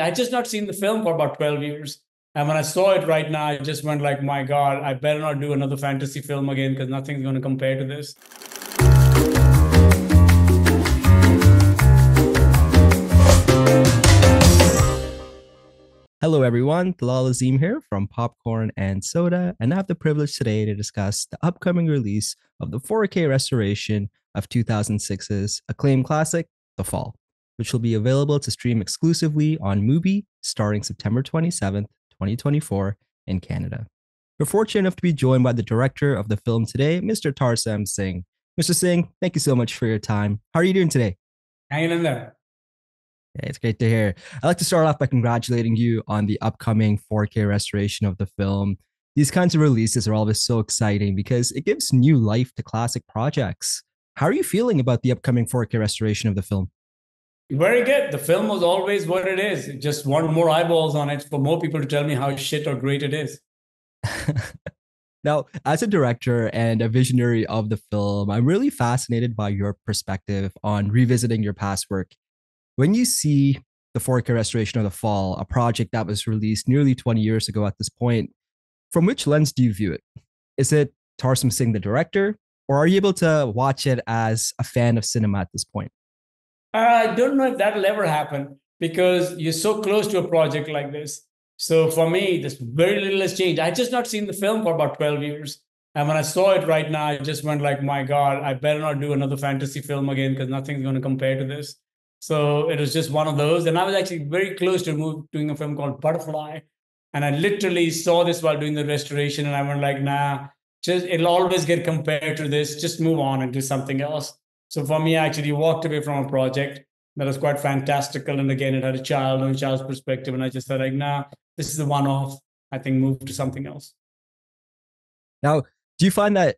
I just not seen the film for about 12 years. And when I saw it right now, I just went like, my God, I better not do another fantasy film again because nothing's going to compare to this. Hello, everyone. Talal Azim here from Popcorn and Soda, and I have the privilege today to discuss the upcoming release of the 4K restoration of 2006's acclaimed classic, The Fall, which will be available to stream exclusively on Mubi starting September 27th, 2024, in Canada. We're fortunate enough to be joined by the director of the film today, Mr. Tarsem Singh. Mr. Singh, thank you so much for your time. How are you doing today? Hanging in there. Yeah, it's great to hear. I'd like to start off by congratulating you on the upcoming 4K restoration of the film. These kinds of releases are always so exciting because it gives new life to classic projects. How are you feeling about the upcoming 4K restoration of the film? Very good. The film was always what it is. Just want more eyeballs on it for more people to tell me how shit or great it is. now, as a director and a visionary of the film, I'm really fascinated by your perspective on revisiting your past work when you see the 4K restoration of The Fall, a project that was released nearly 20 years ago at this point, from which lens do you view it? Is it Tarsem Singh, the director, or are you able to watch it as a fan of cinema at this point? I don't know if that'll ever happen because you're so close to a project like this. So for me, there's very little has changed. I just not seen the film for about 12 years. And when I saw it right now, I just went like, my God, I better not do another fantasy film again because nothing's going to compare to this. So it was just one of those. And I was actually very close to move, doing a film called Butterfly. And I literally saw this while doing the restoration. And I went like, nah, just it'll always get compared to this. Just move on and do something else. So for me, I actually walked away from a project that was quite fantastical. And again, it had a child and a child's perspective. And I just thought like, nah, this is a one-off. I think move to something else. Now, do you find that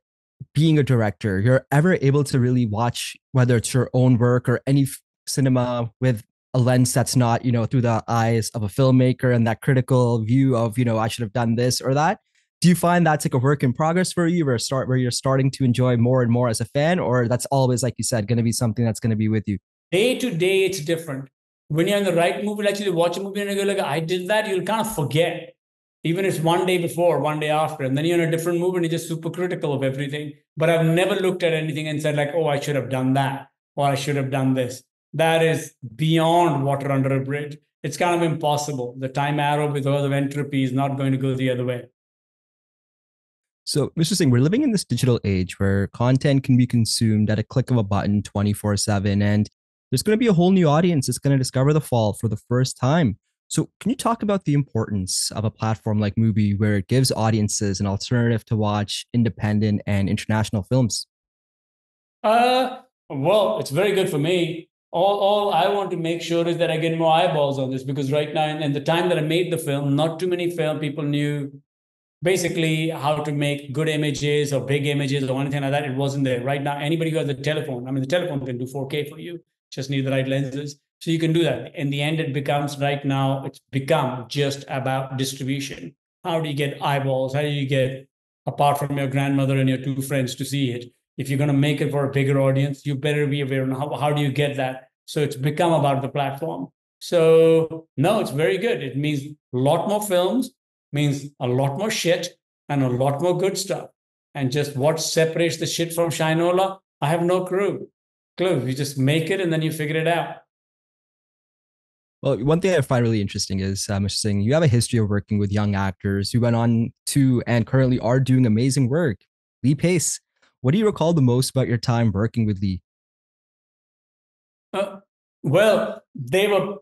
being a director, you're ever able to really watch whether it's your own work or any cinema with a lens that's not you know through the eyes of a filmmaker and that critical view of you know i should have done this or that do you find that's like a work in progress for you or start where you're starting to enjoy more and more as a fan or that's always like you said going to be something that's going to be with you day to day it's different when you're in the right movie actually watch a movie and you go like i did that you'll kind of forget even if it's one day before one day after and then you're in a different movie and you're just super critical of everything but i've never looked at anything and said like oh i should have done that or i should have done this that is beyond water under a bridge. It's kind of impossible. The time arrow with because of entropy is not going to go the other way. So, Mr. Singh, we're living in this digital age where content can be consumed at a click of a button 24 7. And there's going to be a whole new audience that's going to discover the fall for the first time. So, can you talk about the importance of a platform like Mubi where it gives audiences an alternative to watch independent and international films? Uh, well, it's very good for me all, all I want to make sure is that I get more eyeballs on this because right now, in, in the time that I made the film, not too many film people knew basically how to make good images or big images or anything like that. It wasn't there. Right now, anybody who has a telephone, I mean, the telephone can do 4K for you, just need the right lenses. So you can do that. In the end, it becomes right now, it's become just about distribution. How do you get eyeballs? How do you get, apart from your grandmother and your two friends, to see it? if you're going to make it for a bigger audience, you better be aware on how, how do you get that. So it's become about the platform. So no, it's very good. It means a lot more films, means a lot more shit, and a lot more good stuff. And just what separates the shit from Shinola, I have no clue. Clue. You just make it and then you figure it out. Well, one thing I find really interesting is, uh, Mr. Singh, you have a history of working with young actors who went on to and currently are doing amazing work. Lee Pace, what do you recall the most about your time working with Lee? Uh, well, they were.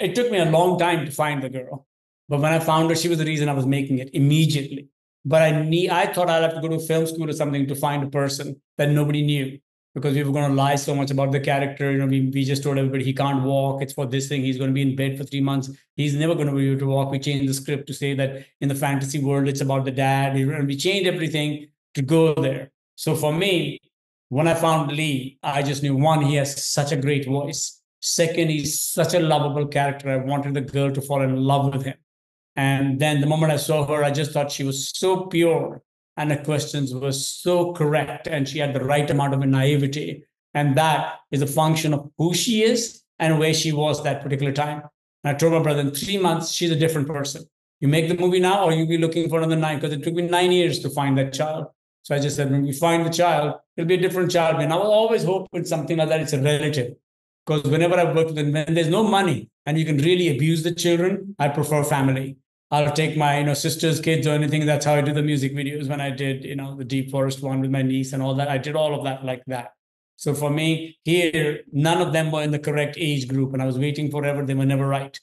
It took me a long time to find the girl, but when I found her, she was the reason I was making it immediately. But I need. I thought I'd have to go to film school or something to find a person that nobody knew because we were going to lie so much about the character. You know, we, we just told everybody he can't walk. It's for this thing. He's going to be in bed for three months. He's never going to be able to walk. We changed the script to say that in the fantasy world, it's about the dad. We changed everything to go there. So for me, when I found Lee, I just knew one, he has such a great voice. Second, he's such a lovable character. I wanted the girl to fall in love with him. And then the moment I saw her, I just thought she was so pure and the questions were so correct and she had the right amount of naivety. And that is a function of who she is and where she was that particular time. And I told my brother, in three months, she's a different person. You make the movie now, or you'll be looking for another nine, because it took me nine years to find that child. So I just said, when we find the child, it'll be a different child. And I will always hope with something like that, it's a relative. Because whenever I've worked with them, when there's no money and you can really abuse the children, I prefer family. I'll take my, you know, sister's kids or anything. That's how I do the music videos when I did, you know, the Deep Forest one with my niece and all that. I did all of that like that. So for me, here, none of them were in the correct age group, and I was waiting forever. They were never right.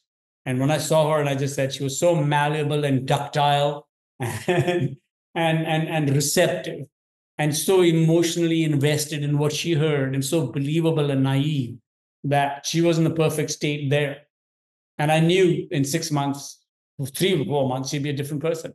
And when I saw her, and I just said she was so malleable and ductile and and and, and receptive and so emotionally invested in what she heard and so believable and naive that she was in the perfect state there. And I knew in six months, three or four months, she'd be a different person.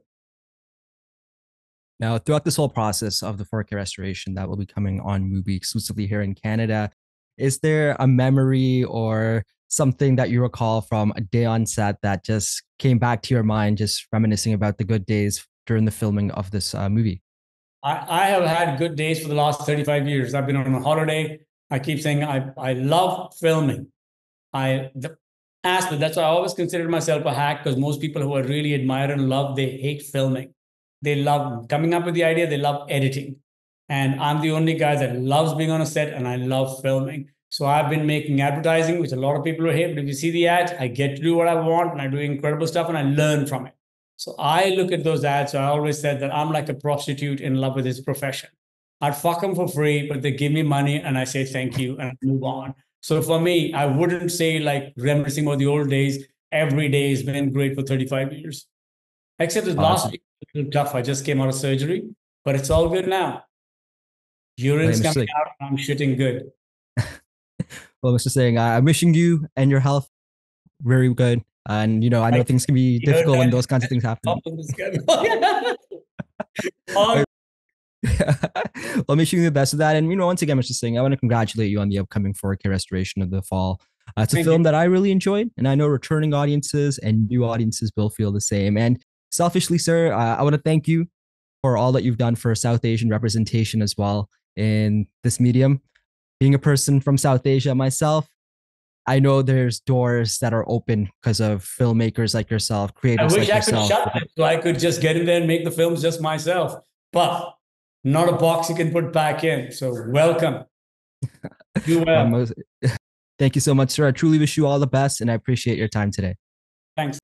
Now, throughout this whole process of the 4K restoration that will be coming on Mubi exclusively here in Canada, is there a memory or something that you recall from a day on set that just came back to your mind, just reminiscing about the good days during the filming of this uh, movie? I, I have had good days for the last 35 years. I've been on a holiday. I keep saying I, I love filming. I the aspect that's why I always considered myself a hack because most people who I really admire and love they hate filming. They love coming up with the idea. They love editing, and I'm the only guy that loves being on a set and I love filming. So I've been making advertising, which a lot of people hate. But if you see the ads, I get to do what I want and I do incredible stuff and I learn from it. So I look at those ads. So I always said that I'm like a prostitute in love with this profession. I'd fuck them for free, but they give me money and I say thank you and move on. So for me, I wouldn't say like reminiscing about the old days. Every day has been great for 35 years. Except this last week, a little tough. I just came out of surgery, but it's all good now. Urine's coming out and I'm shitting good well, Mr. Singh, I'm wishing you and your health very good. And you know, I know things can be difficult when those kinds of things happen. well, wishing you the best of that. And you know, once again, Mr. Singh, I want to congratulate you on the upcoming 4K restoration of the fall. Uh, it's a Thank film you. that I really enjoyed, and I know returning audiences and new audiences will feel the same. And selfishly, sir, uh, I want to thank you for all that you've done for South Asian representation as well in this medium being a person from South Asia myself, I know there's doors that are open because of filmmakers like yourself, creators I wish like I yourself. could shut so I could just get in there and make the films just myself. But not a box you can put back in. So welcome. Do well. Uh, thank you so much, sir. I truly wish you all the best and I appreciate your time today. Thanks.